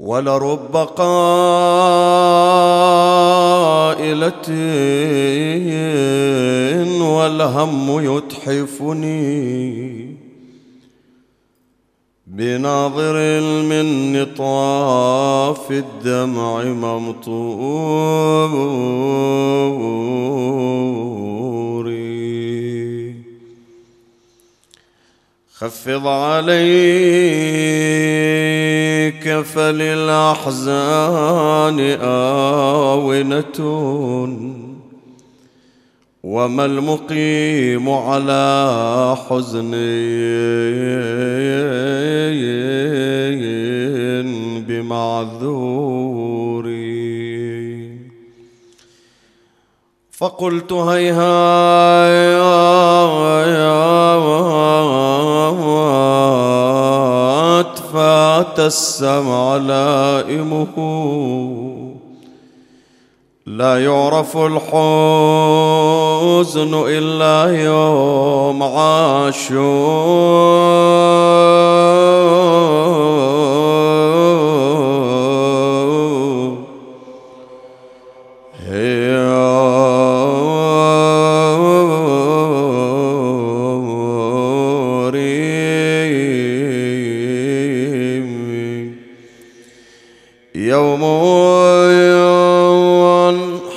ولرب قائلة والهم يتحفني بناظر من طاف الدمع ممطوري. خفض عليك فللأحزان آونة؟ وما المقيم على حزن بمعذور؟ فقلت هيهات فات السمع لائمه. لا يعرف الحزن إلا يوم عاشور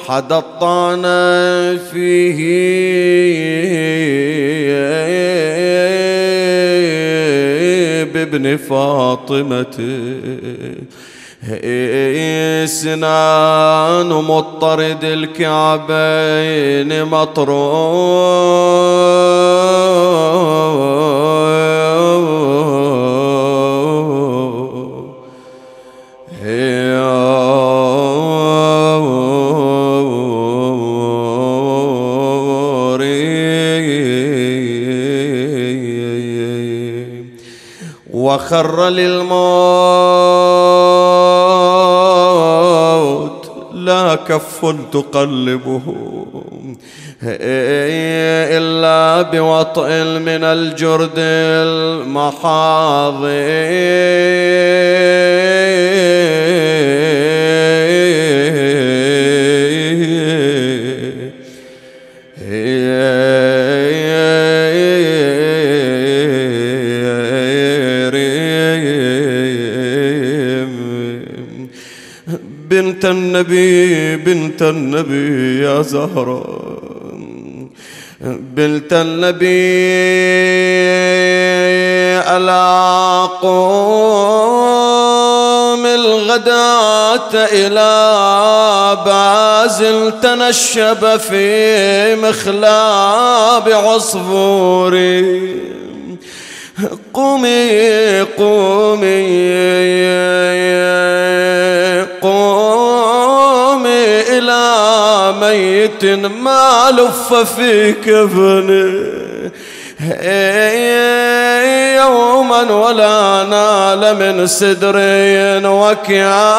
حد الطعن فيه بابن فاطمة. سنان مضطرد الكعبين مطروح وخر للموت لا كف تقلبه. إلا بوطء من الجرد المحاضي بنت النبي بنت النبي يا زهرة. بنت النبي ألا قوم الغداة إلى بازل تنشب في مخلاب عصفوري. قومي قومي ميت ما لف في كفنه يوما ولا نال من سدر وكيا